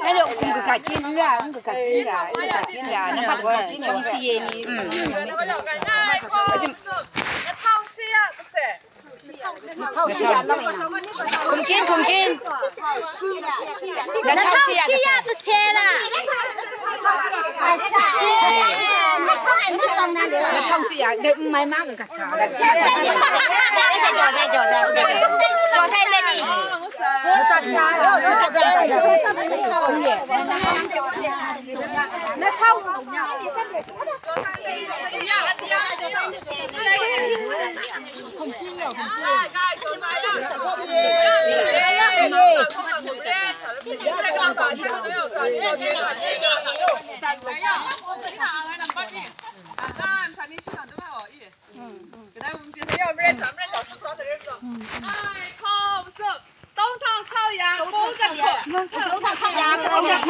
那就空个开金啦，空个开金啦，空个开金啦，那把多少金？从事业呢？那个有个奈何，那套戏啊，不是？套戏啊，那个。空金，空金。那套戏啊，这些啦。那套戏啊，那唔系妈个家产。再再再再再再再再。我在这里。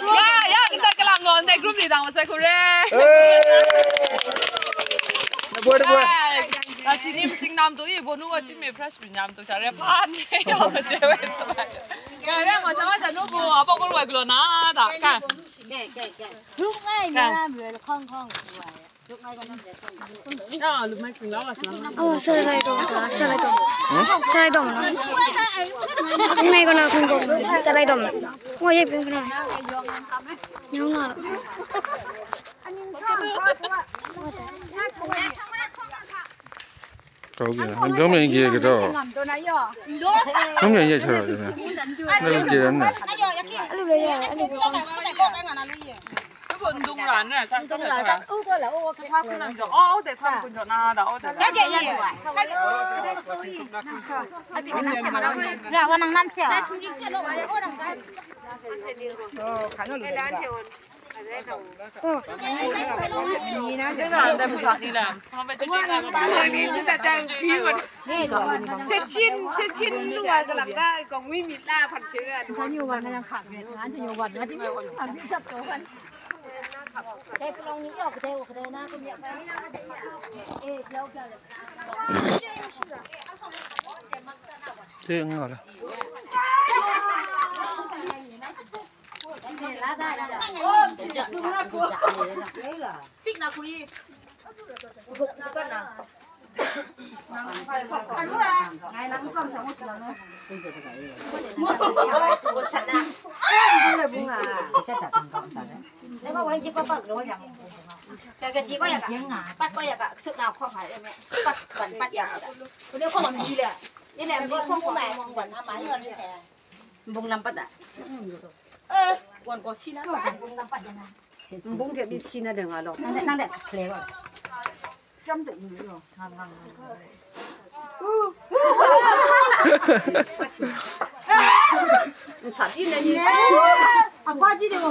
Ya, ya, kita kelang ngonte grup di tang masa kure. Buat buat. À, xin im xin nam tôi ý, bonu ở trên miền fresh bình nam tôi chả ra pan, này, mà chơi vậy sao vậy? Cái này mà sao vậy? Nó bùa, bao con quay cái na, đã cả. lúc này nó làm rồi không không Ya, lúc ဆက်လိုက်တော့မနော်နိုင်ကနာခုကိုဆက်လိုက်တော့မငိုရိပ်ပင်ကနာညောင်းလာတော့တော့ပြန်ဟမ်ကြောင်းမြန်ကြီးကတော့ကြောင်းမြန်ရဲ့ချတော့ပြန်နော်ကြောင်းမြန်ကြီးရမ်းနော်အဲ့လိုလေအဲ့လိုကောင်းတယ် 건동란을 산소에น우거라 우거 사쿠나 죠. 어, 대 산군 죠. 나 다. 어, 대. 나제 이. 아비 나사마 라. 라고 난 남치 야. 나 중립제 너 말해 오랑 가. 어, 가는 거. 나한테 온. นี่นะเดี๋ยวเรายวไปสักนี่แหละว่าเงินบ้านหลังนี้แต่ใจพี่หมดเช็ดชิ้นเช็ดชิ้นรัวกันหลับได้กองวิมิตรหน้าพันเชื้อฉันอยู่วันยังขาดเงินร้านเธออยู่วันนะที่ไม่วันที่จับโจกัน thế ngỏ là Pick nào quý. Gục con nào. Nắng phải không. Ngày nắng không sao một tiếng nữa. chỉ có bận rồi chẳng cái cái gì có cả à? bắt có cả à? sức nào không phải em bắt bẩn bắt gì cả không làm gì là đi làm không có mẹ. bẩn hả máy hơn bông năm bắt à bông bông thì biết xin là được rồi năng năng đẹp lẹ rồi trăm tự rồi. Ngon ngon ngon sạch đi này đi. Ăn qua chi thì mà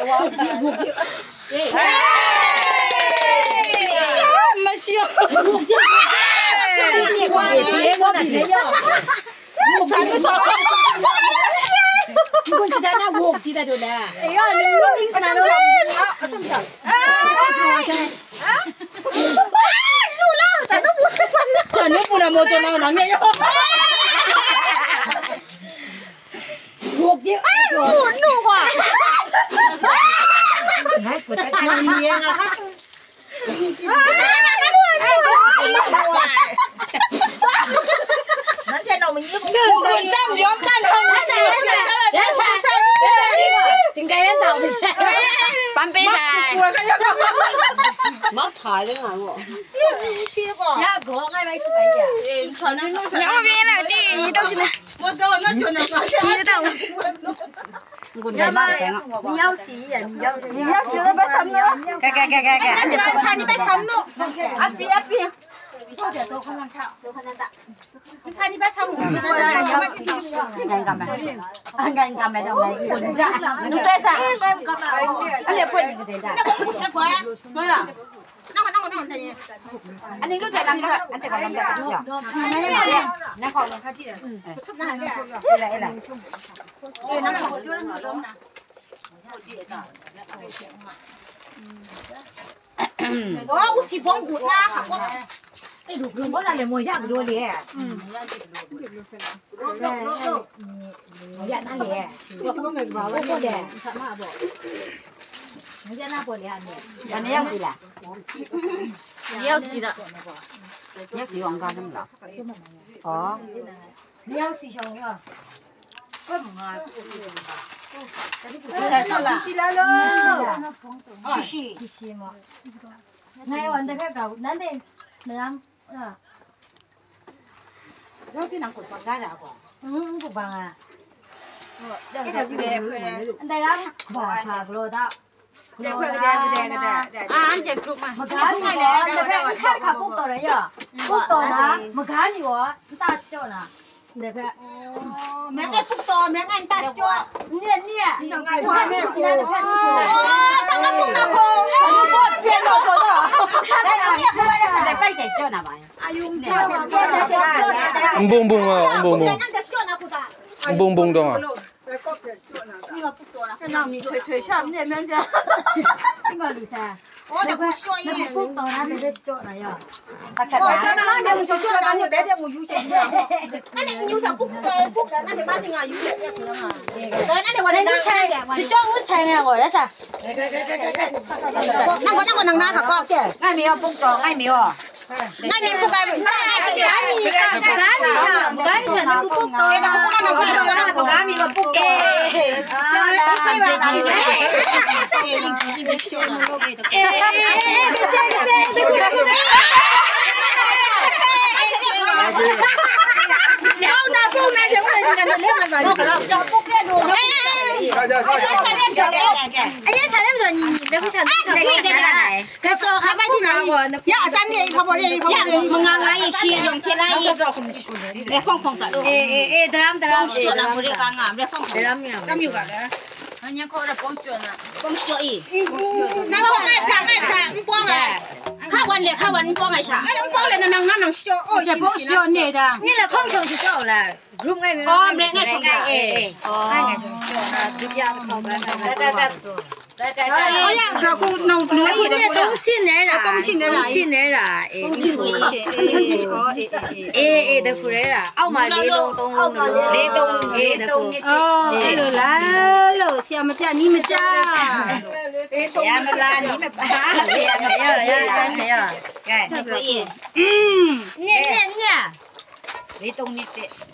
哎，什么星？我比你高，我比你高，我比你高。我穿的啥？我穿的啥？你穿的啥？我穿的啥？哎呀，你你平时哪都好，怎么着？啊！啊！有了，咱都不是分的。啥都不能摸到那个男人哟。我的，哎，我我。một cách ngon nhiên à nói thế nào mình như cũng buồn trong nhóm tan không nó sẽ nó sẽ nó sẽ tiếng cây đến đầu sẽ bắn bê dài mất thoại đấy mà ngộ? Chưa có. Nhá cố ngay bây giờ nhá không. Biết là gì đâu chứ 我到那就能发现。别打我！你妈，你要洗呀，你要洗，你要洗了别擦了。该该该该该。别乱擦，你别擦了。啊，别别。多点多困难擦，多困难打。你擦，你别擦我。干干呗，干干干呗，都没用。滚着，你别擦。哎，干嘛？你别碰你个蛋蛋。那不是钱管？对了。Anh ấy lúc chạy làm rồi anh chạy còn làm đẹp nhỉ nó còn làm khác gì đây này đây này ủa u chỉ bông bút na hả con cái đủ đường có là để mồi ra đua lìa dạ nó lìa có có đẻ nó ra nó bỏ lìa nè anh ấy gì là yêu gì đó nhớ chỉ hoàng con không đó có Ni yau si chong ya. chỉ là lo Shishi. Shishi mo. Ngai wan da ka gau. Nan de nam. À. nó cái nắng của con gái là quả Ừ, cũng bằng à. cái là gì đẹp rồi nè Anh đây lắm. Bỏ thả rồi đó. đẹp rồi cái đẹp cái đẹp cái đẹp à anh chạy chụp mà Mà cá gì đó, để phải khát khát bốc tổ đấy nhở? Bốc tổ nè, mà cá gì đó, ta cho nè. Để phải mẹ cái phúc to mẹ anh ta cho nhẹ nhẹ. Hoa mẹ cô. tao nó phúc nó cô tiền đồ số đó Đây là nhẹ không phải là để bay chạy cho nào vậy 엉봉봉 아 엉봉봉 anh ta cho nào cô ta 엉봉봉 동아 那我们退退休，我们那边 就，你看庐山，我就快。那不捉到，那那个是捉哪样？那那那年没捉捉，那年哪天没游山？那那那年没游山不不不，那年把你啊游山游了哈。哎，那年我那有菜，是中午菜啊！我那是。来来来来来，看看看看。那个那个奶奶，她讲姐，艾苗凤爪，艾苗。Ngay mình phúc cái ngay cái Cá gì, cá gì sao? Cá gì sao nó bốc tổ nè? cá miêu bung tròn Đâu nào phúc này chẳng phải chỉ là lấy mà vào được cho bung lên luôn Anh ấy sai lắm rồi, nhìn nó cũng sai lắm rồi. Cái hai bánh nào đi không bỏ đi không bỏ đi mà ngang ngay chi 哎呀，差点不着，你你那不想再来？再来，再说还把你拿我，一二三练一跑步，练一跑步，练一跑步。我刚刚一起，用铁拉，来放放。哎哎哎，得啦得啦，放脚啦，不是刚刚，来放放。得啦没有？没有个嘞。俺娘靠着放脚呢，放脚一。嗯嗯，那放爱穿爱穿，你放爱。看完了，看完你放爱穿。哎，你放了，那那那能笑？哦，笑笑你的。你来放脚就笑了。group ngai me oh mre ngai chong ngai eh oh ngai ngai chong group ya ma khong ba ba ba ba 哎呀，老公，那我也得东西来啦，东西来啦，东西来啦，哎，东西来，哎哎哎，得苦来啦，奥马雷东东东东，雷东，哎，得苦，哦，哎，老来，老是俺们家，你们家，俺们家，你们家，谁呀？谁呀？干谁呀？干，可以，嗯，念念念，雷东你的。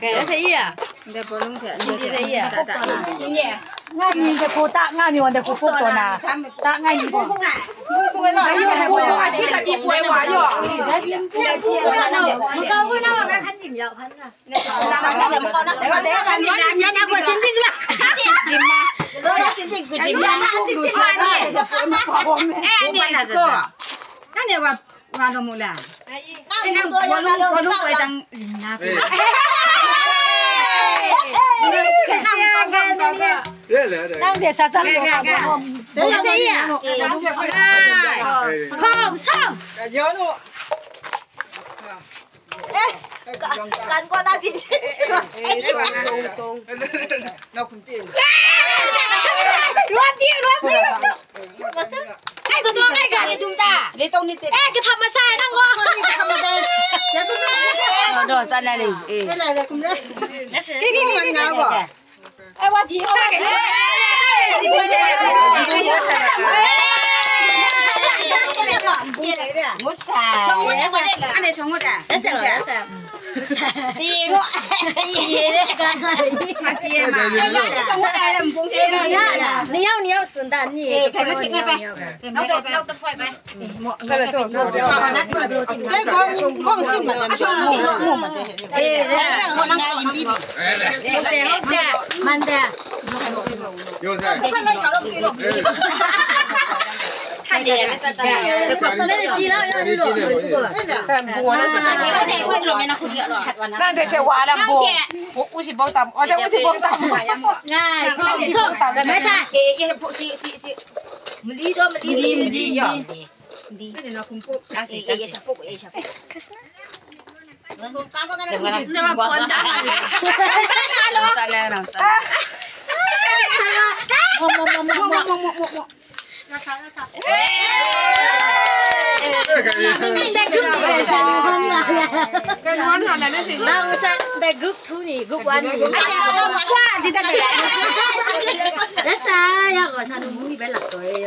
Kaya sa iya. Hindi po lang siya. Hindi sa iya. ngay nhìn cái cô tạ ngay mình để cô phúc rồi nè tạ ngay nhìn cô 不会了，哎呦，我话是个比不会玩哟。 Ikaw po na mga kandim yaw kan na. 等下等下，咱们拿先拿过先进了，先进嘛，我要先进，估计拿先进嘛， 哎，你是个，那你话话都没啦？ Thế nào qua lúc qua lúc vậy rằng là đang để sạt sạt rồi đấy là gì à không xong lần qua đã bị nó cũng tiền luôn tiền luôn tiền Đi tông đi tiền. Ê cái thầm mà sai đang ngon. Cái thầm mà đây. Cái thầm mà đây. Này đi. Cái này là cũng đấy. Cái cái cái. Cái này, ăn này trong một cái. Diego mà kia mà. Không có ai làm cũng thế rồi nhá. Nhiều nhiều sườn đàn gì cái mà thích ngay vậy lâu tập lâu tập phải vậy cái là tổ tổ cái con con xin mà làm sao mua mua mà thế đấy là con nhà im đi. không thể không thể mình để 有噻。 นั่นแต่เชวาลำบงอุสิบงต่ำอ๋อจะอุสิบงต่ำง่ายก็สิบงต่ำได้ไหมใช่เอ๊ะสิสิสิมันดีด้วยมันดีมันดีอยู่ดีนี่เราคุ้มปุ๊บอ่ะสิเอ๊ะชับปุ๊บเอ๊ะชับปุ๊บ Jangan kontak. Salah lah. Salah. Ngomong-ngomong cái món họ là nó gì? đâu đây group two nhỉ group one nhỉ qua thì ta để đã sao ya rồi sao nó muốn đi bé lạc rồi